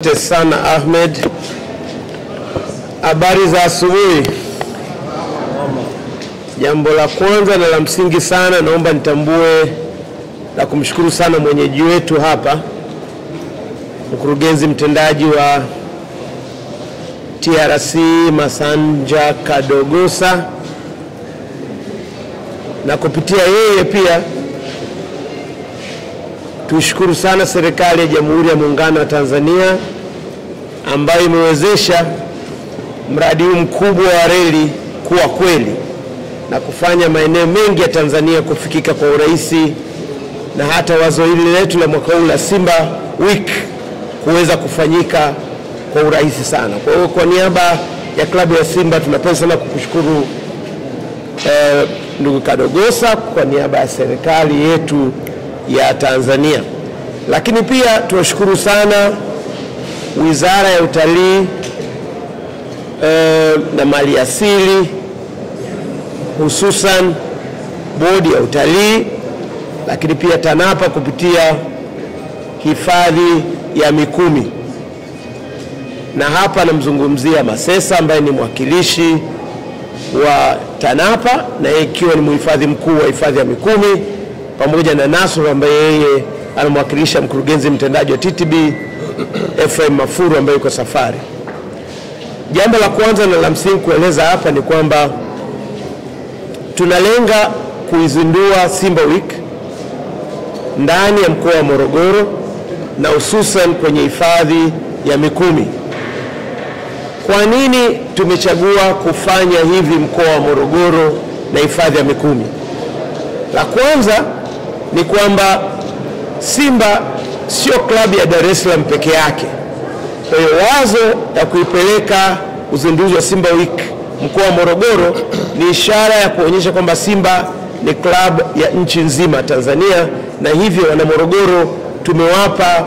Asante sana Ahmed. Habari za asubuhi. Jambo la kwanza na la msingi sana, naomba nitambue na kumshukuru sana mwenyeji wetu hapa, mkurugenzi mtendaji wa TRC Masanja Kadogosa, na kupitia yeye pia tuishukuru sana serikali ya Jamhuri ya Muungano wa Tanzania ambayo imewezesha mradi huu mkubwa wa reli kuwa kweli na kufanya maeneo mengi ya Tanzania kufikika kwa urahisi na hata wazo hili letu la mwaka huu la Simba Week kuweza kufanyika kwa urahisi sana. Kwa hiyo kwa niaba ya klabu ya Simba tunapenda sana kukushukuru eh, ndugu Kadogosa kwa niaba ya serikali yetu ya Tanzania, lakini pia tunashukuru sana Wizara ya Utalii e, na Maliasili, hususan Bodi ya Utalii, lakini pia TANAPA kupitia hifadhi ya Mikumi, na hapa namzungumzia Masesa ambaye ni mwakilishi wa TANAPA na yeye ikiwa ni mhifadhi mkuu wa hifadhi ya Mikumi pamoja na Nasr ambaye yeye anamwakilisha mkurugenzi mtendaji wa TTB fm Mafuru ambaye yuko safari. Jambo la kwanza na la msingi kueleza hapa ni kwamba tunalenga kuizindua Simba Week ndani ya mkoa wa Morogoro na hususan kwenye hifadhi ya Mikumi. Kwa nini tumechagua kufanya hivi mkoa wa Morogoro na hifadhi ya Mikumi? La kwanza ni kwamba Simba sio klabu ya Dar es Salaam peke yake. Kwa hiyo wazo ya kuipeleka uzinduzi wa Simba Week mkoa wa Morogoro ni ishara ya kuonyesha kwamba Simba ni klabu ya nchi nzima Tanzania, na hivyo wana Morogoro tumewapa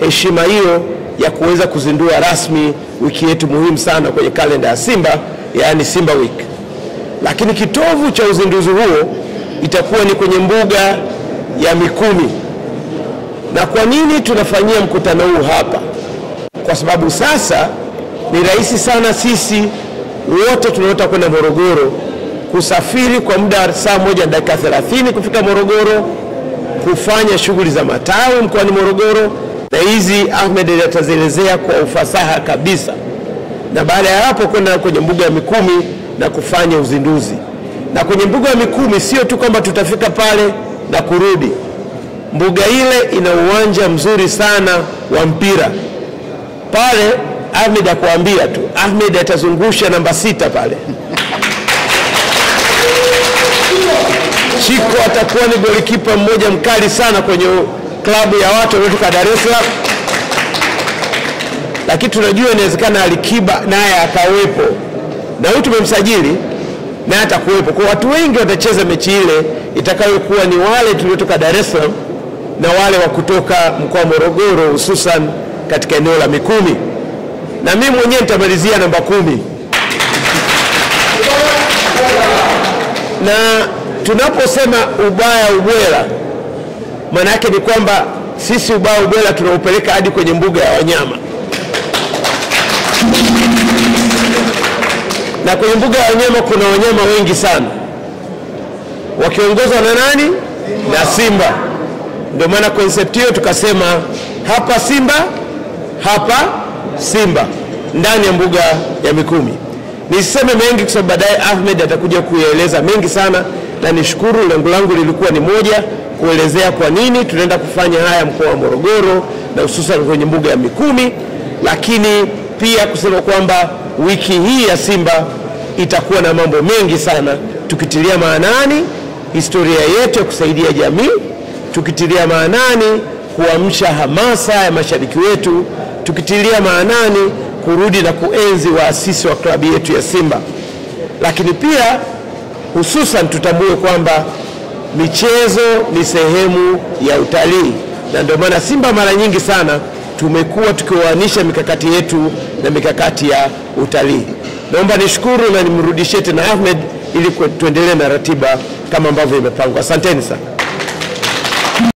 heshima hiyo ya kuweza kuzindua rasmi wiki yetu muhimu sana kwenye kalenda ya Simba, yaani Simba Week. Lakini kitovu cha uzinduzi huo itakuwa ni kwenye mbuga ya Mikumi. Na kwa nini tunafanyia mkutano huu hapa? Kwa sababu sasa ni rahisi sana sisi wote tunaota kwenda Morogoro kusafiri kwa muda saa moja na dakika 30 kufika Morogoro, kufanya shughuli za matawi mkoani Morogoro, na hizi Ahmed atazielezea kwa ufasaha kabisa, na baada ya hapo kwenda kwenye mbuga ya Mikumi na kufanya uzinduzi na kwenye mbuga ya Mikumi sio tu kwamba tutafika pale na kurudi. Mbuga ile ina uwanja mzuri sana wa mpira pale. Ahmed akuambia tu, Ahmed atazungusha namba sita pale. Chiko atakuwa ni golikipa mmoja mkali sana kwenye klabu ya watu waliotoka Dar es Salaam, lakini tunajua inawezekana Alikiba naye akawepo, na huyu tumemsajili naye atakuwepo. Kwa watu wengi watacheza mechi ile itakayokuwa ni wale tuliotoka Dar es Salaam na wale wa kutoka mkoa wa Morogoro, hususan katika eneo la Mikumi, na mimi mwenyewe nitamalizia namba kumi. Na tunaposema ubaya ubwela, maana yake ni kwamba sisi ubaya ubwela tunaupeleka hadi kwenye mbuga ya wanyama na kwenye mbuga ya wanyama kuna wanyama wengi sana wakiongozwa na nani? Na simba. Ndio maana concept hiyo tukasema hapa Simba, hapa Simba, ndani ya mbuga ya Mikumi. Nisiseme mengi kwa sababu baadaye Ahmed atakuja kuyaeleza mengi sana, na nishukuru, lengo langu lilikuwa ni moja, kuelezea kwa nini tunaenda kufanya haya mkoa wa Morogoro na hususan kwenye mbuga ya Mikumi, lakini pia kusema kwamba wiki hii ya Simba itakuwa na mambo mengi sana, tukitilia maanani historia yetu ya kusaidia jamii, tukitilia maanani kuamsha hamasa ya mashabiki wetu, tukitilia maanani kurudi na kuenzi waasisi wa klabu yetu ya Simba, lakini pia hususan tutambue kwamba michezo ni sehemu ya utalii, na ndio maana Simba mara nyingi sana tumekuwa tukiwaanisha mikakati yetu na mikakati ya utalii. Naomba nishukuru na nimrudishie tena Ahmed ili tuendelee na ratiba kama ambavyo imepangwa. Asanteni sana.